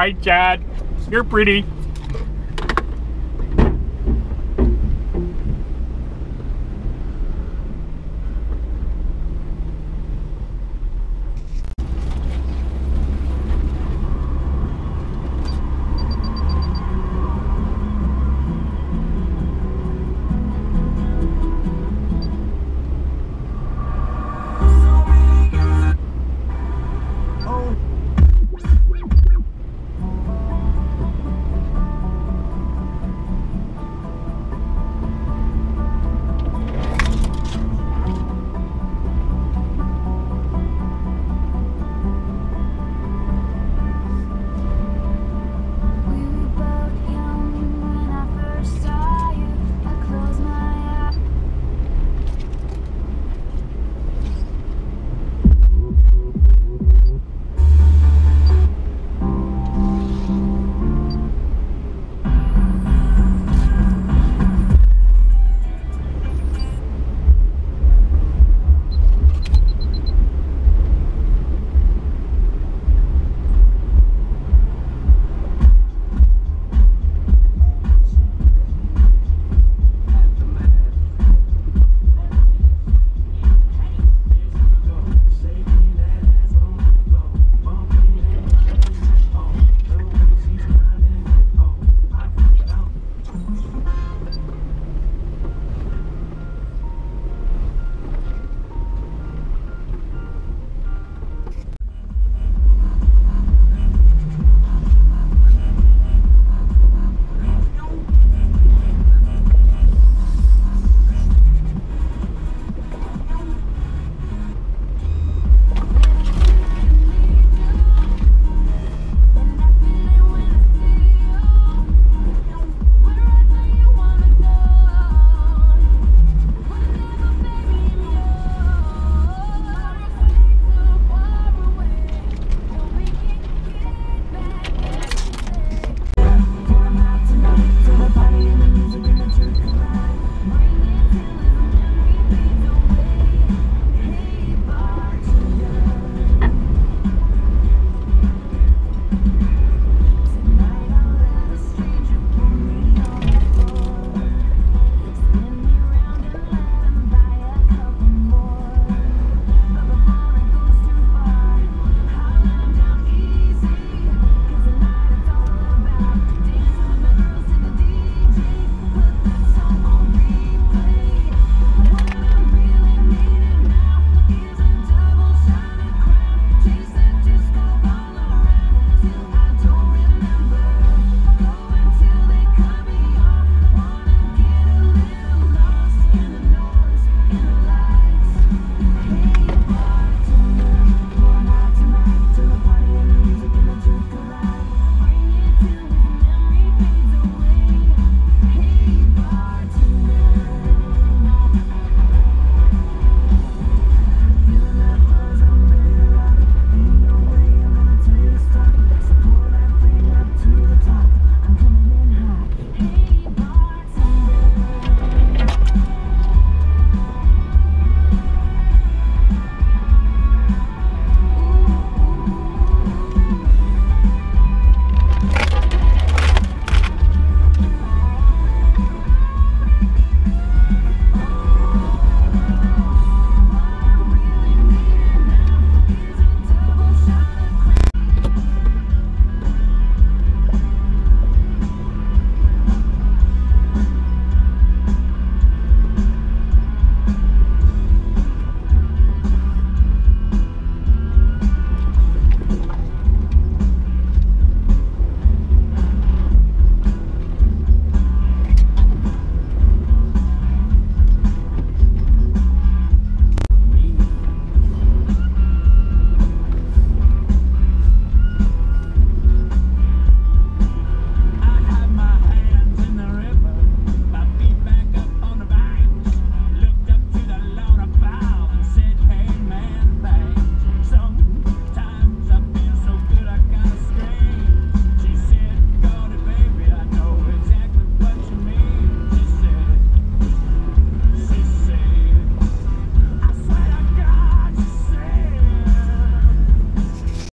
Right, Chad. You're pretty.